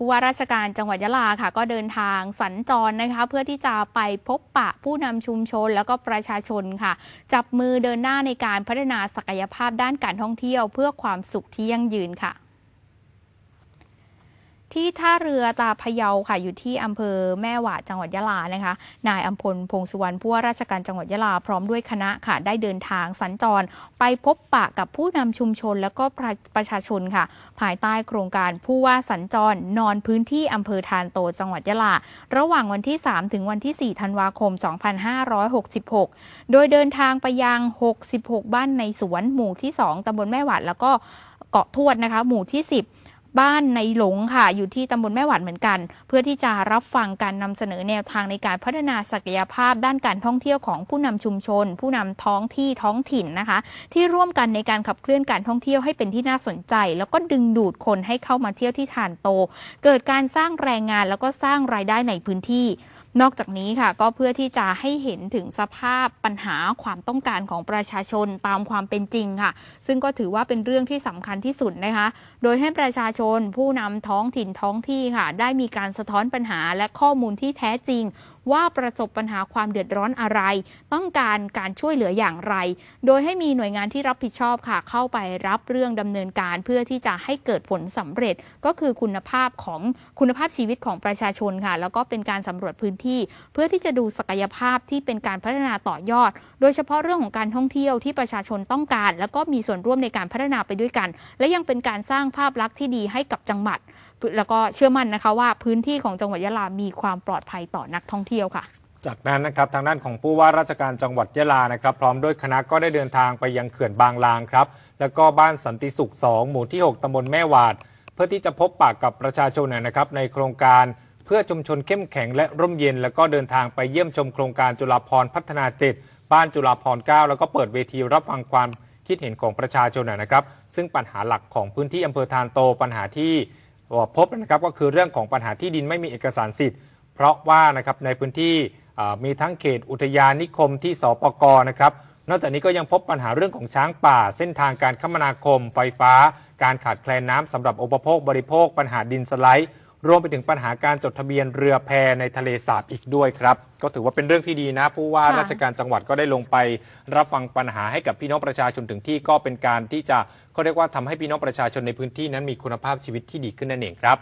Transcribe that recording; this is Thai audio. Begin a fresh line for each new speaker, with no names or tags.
ผู้ว่าราชการจังหวัดยะลาค่ะก็เดินทางสัญจรนะคะเพื่อที่จะไปพบปะผู้นำชุมชนแล้วก็ประชาชนค่ะ จับมือเดินหน้าในการพัฒนาศักยภาพด้านการท่องเที่ยว เพื่อความสุขที่ยั่งยืนค่ะ ที่ท่าเรือตาพะเยาค่ะอยู่ที่อำเภอแม่หวาดจังหวัดยะลานะคะ นายอัมพลพงสุวรรณผู้ว่าราชการจังหวัดยะลาพร้อมด้วยคณะค่ะได้เดินทางสัญจร ไปพบปะกับผู้นำชุมชนแล้วก็ประประชาชนค่ะ ภายใต้โครงการผู้ว่าสัญจรนอนพื้นที่อำเภอทานโตจังหวัดยะลา ระหว่างวันที่ 3 ถึงวันที่ 4 ธันวาคม 2566 โดยเดินทางไปยัง 66 บ้านในสวนหมู่ที่ 2ตำบลแม่หวาดแล้วก็เกาะทวดนะคะ หมู่ที่ 10 บ้านในหลงค่ะ อยู่ที่ตำบลแม่หวันเหมือนกัน เพื่อที่จะรับฟังการนำเสนอแนวทางในการพัฒนาศักยภาพด้านการท่องเที่ยวของผู้นำชุมชน ผู้นำท้องที่ท้องถิ่นนะคะ ที่ร่วมกันในการขับเคลื่อนการท่องเที่ยวให้เป็นที่น่าสนใจ แล้วก็ดึงดูดคนให้เข้ามาเที่ยวที่ฐานโต เกิดการสร้างแรงงานแล้วก็สร้างรายได้ในพื้นที่ นอกจากนี้ค่ะก็เพื่อที่จะให้เห็นถึงสภาพปัญหาความต้องการของประชาชนตามความเป็นจริงค่ะ ซึ่งก็ถือว่าเป็นเรื่องที่สำคัญที่สุดนะคะ โดยให้ประชาชนผู้นำท้องถิ่นท้องที่ค่ะ ได้มีการสะท้อนปัญหาและข้อมูลที่แท้จริง ว่าประสบปัญหาความเดือดร้อนอะไร ต้องการการช่วยเหลืออย่างไร โดยให้มีหน่วยงานที่รับผิดชอบค่ะ เข้าไปรับเรื่องดำเนินการเพื่อที่จะให้เกิดผลสำเร็จก็คือคุณภาพของคุณภาพชีวิตของประชาชนค่ะ แล้วก็เป็นการสำรวจพื้นที่ เพื่อที่จะดูศักยภาพที่เป็นการพัฒนาต่อยอด โดยเฉพาะเรื่องของการท่องเที่ยวที่ประชาชนต้องการ แล้วก็มีส่วนร่วมในการพัฒนาไปด้วยกัน และยังเป็นการสร้างภาพลักษณ์ที่ดีให้กับจังหวัด แล้วก็เชื่อมั่นนะคะว่าพื้นที่ของจังหวัดยะลามีความปลอดภัยต่อนักท่องเที่ยวค่ะ
จากนั้นนะครับทางด้านของผู้ว่าราชการจังหวัดยะลานะครับ พร้อมด้วยคณะก็ได้เดินทางไปยังเขื่อนบางลางครับ แล้วก็บ้านสันติสุข 2 หมู่ที่ 6ตำบลแม่วาด เพื่อที่จะพบปากกับประชาชนนะครับในโครงการเพื่อชุมชนเข้มแข็งและร่มเย็น แล้วก็เดินทางไปเยี่ยมชมโครงการจุฬาภรพัฒนา7บ้านจุฬาภรณ์9แล้วก็เปิดเวทีรับฟังความคิดเห็นของประชาชนนะครับ ซึ่งปัญหาหลักของพื้นที่อำเภอทานโตปัญหาที่ พบนะครับก็คือเรื่องของปัญหาที่ดินไม่มีเอกสารสิทธิ์ เพราะว่านะครับในพื้นที่มีทั้งเขตอุทยานนิคมที่สปกนะครับนอกจากนี้ก็ยังพบปัญหาเรื่องของช้างป่า เส้นทางการคมนาคม ไฟฟ้า การขาดแคลนน้ำสำหรับอุปโภคบริโภค ปัญหาดินสไลด์ รวมไปถึงปัญหาการจดทะเบียนเรือแพในทะเลสาบอีกด้วยครับ ก็ถือว่าเป็นเรื่องที่ดีนะผู้ว่าราชการจังหวัดก็ได้ลงไป รับฟังปัญหาให้กับพี่น้องประชาชนถึงที่ก็เป็นการที่จะเขาเรียกว่าทำให้พี่น้องประชาชนในพื้นที่นั้นมีคุณภาพชีวิตที่ดีขึ้นนั่นเองครับ